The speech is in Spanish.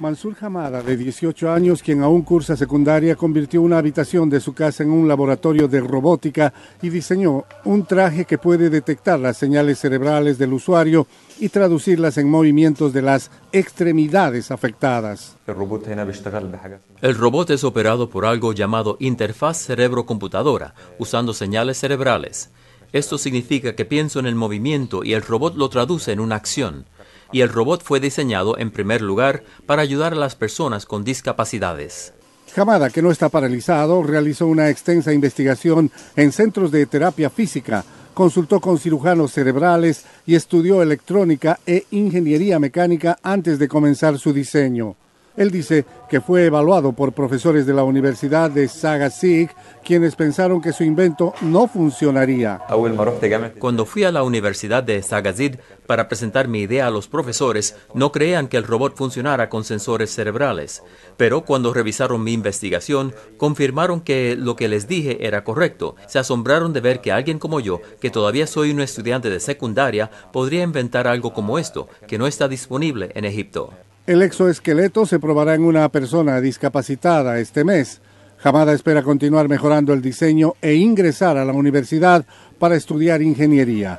Mansur Hamada, de 18 años, quien aún cursa secundaria, convirtió una habitación de su casa en un laboratorio de robótica y diseñó un traje que puede detectar las señales cerebrales del usuario y traducirlas en movimientos de las extremidades afectadas. El robot es operado por algo llamado interfaz cerebro-computadora, usando señales cerebrales. Esto significa que pienso en el movimiento y el robot lo traduce en una acción y el robot fue diseñado en primer lugar para ayudar a las personas con discapacidades. Hamada, que no está paralizado, realizó una extensa investigación en centros de terapia física, consultó con cirujanos cerebrales y estudió electrónica e ingeniería mecánica antes de comenzar su diseño. Él dice que fue evaluado por profesores de la Universidad de Sagazig, quienes pensaron que su invento no funcionaría. Cuando fui a la Universidad de Sagazid para presentar mi idea a los profesores, no creían que el robot funcionara con sensores cerebrales. Pero cuando revisaron mi investigación, confirmaron que lo que les dije era correcto. Se asombraron de ver que alguien como yo, que todavía soy un estudiante de secundaria, podría inventar algo como esto, que no está disponible en Egipto. El exoesqueleto se probará en una persona discapacitada este mes. Hamada espera continuar mejorando el diseño e ingresar a la universidad para estudiar ingeniería.